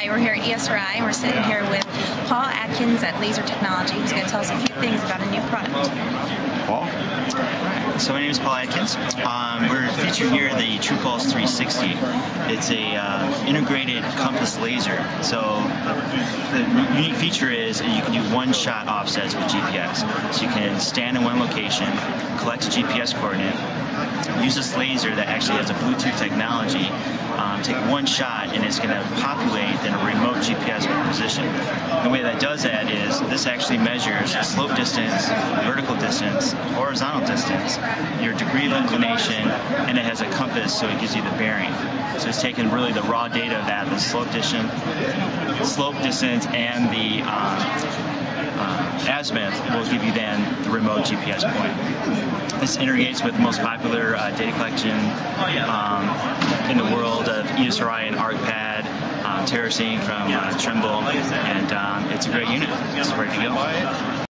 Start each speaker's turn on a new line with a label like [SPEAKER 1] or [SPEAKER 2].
[SPEAKER 1] Hi, we're here at ESRI and we're sitting here with Paul Atkins at Laser Technology who's going to tell us a few things about a new product.
[SPEAKER 2] Paul?
[SPEAKER 3] So my name is Paul Atkins. Um, we're featured here the TruPulse 360. It's a uh, integrated compass laser. So the unique feature is you can do one-shot offsets with GPS. So you can stand in one location, collect a GPS coordinate, use this laser that actually has a Bluetooth technology, um, take one shot and it's going to populate in a remote GPS position. The way that does that is this actually measures slope distance, vertical distance, horizontal distance, your degree of inclination, and it has a compass so it gives you the bearing. So it's taking really the raw data of that, the slope distance, slope distance, and the um, uh, will give you then the remote GPS point. This integrates with the most popular uh, data collection um, in the world of ESRI and ArcPad, uh, TerraSync from uh, Trimble, and um, it's a great unit. It's ready to go.